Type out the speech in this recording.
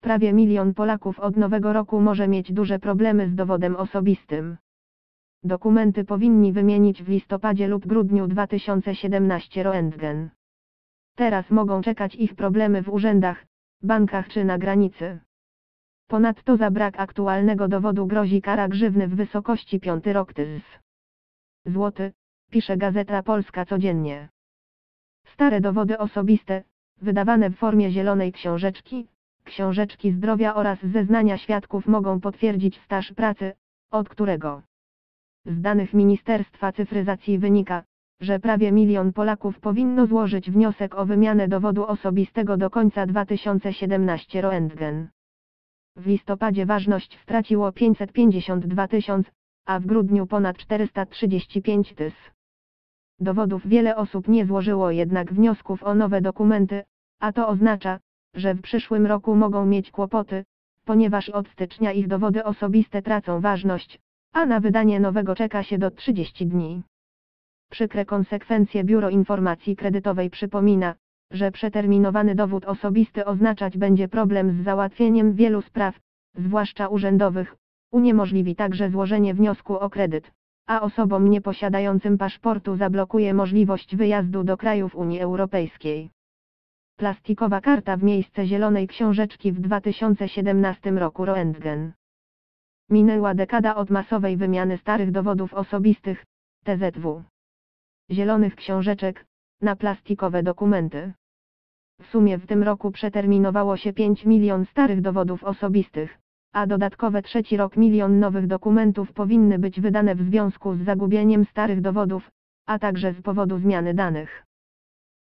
prawie milion Polaków od nowego roku może mieć duże problemy z dowodem osobistym. Dokumenty powinni wymienić w listopadzie lub grudniu 2017 Roentgen. Teraz mogą czekać ich problemy w urzędach, bankach czy na granicy. Ponadto za brak aktualnego dowodu grozi kara grzywny w wysokości 5 rok TYS. Złoty, pisze Gazeta Polska codziennie. Stare dowody osobiste, wydawane w formie zielonej książeczki, książeczki zdrowia oraz zeznania świadków mogą potwierdzić staż pracy, od którego z danych Ministerstwa Cyfryzacji wynika, że prawie milion Polaków powinno złożyć wniosek o wymianę dowodu osobistego do końca 2017 Roentgen. W listopadzie ważność straciło 552 tysiąc, a w grudniu ponad 435 tys. Dowodów wiele osób nie złożyło jednak wniosków o nowe dokumenty, a to oznacza, że w przyszłym roku mogą mieć kłopoty, ponieważ od stycznia ich dowody osobiste tracą ważność, a na wydanie nowego czeka się do 30 dni. Przykre konsekwencje Biuro Informacji Kredytowej przypomina, że przeterminowany dowód osobisty oznaczać będzie problem z załatwieniem wielu spraw, zwłaszcza urzędowych, uniemożliwi także złożenie wniosku o kredyt, a osobom nieposiadającym paszportu zablokuje możliwość wyjazdu do krajów Unii Europejskiej. Plastikowa karta w miejsce zielonej książeczki w 2017 roku Roentgen. Minęła dekada od masowej wymiany starych dowodów osobistych, TZW. Zielonych książeczek, na plastikowe dokumenty. W sumie w tym roku przeterminowało się 5 milion starych dowodów osobistych, a dodatkowe trzeci rok milion nowych dokumentów powinny być wydane w związku z zagubieniem starych dowodów, a także z powodu zmiany danych.